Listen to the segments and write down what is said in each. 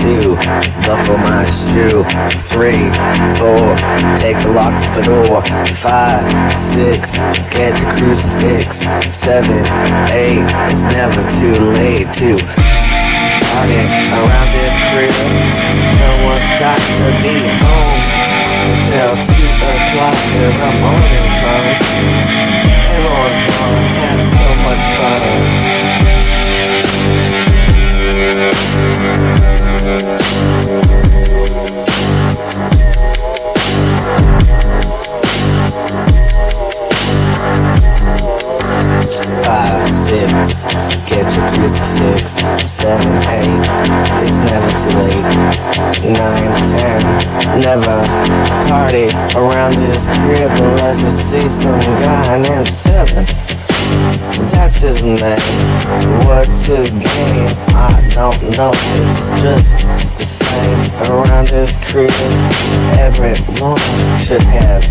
Two, buckle my shoe. Three, four, take the lock off the door. Five, six, get your crucifix. Seven, eight, it's never too late to party around this crib. No one's got to be home until two o'clock in Seven, eight, it's never too late. Nine, ten, never party around this crib unless I see some guy named Seven. That's his name. What's his game? I don't know. It's just the same around this crib. Everyone should have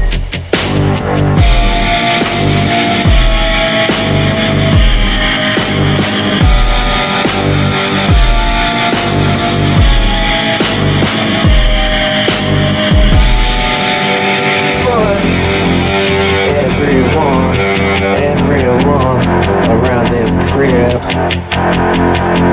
everyone around this crib.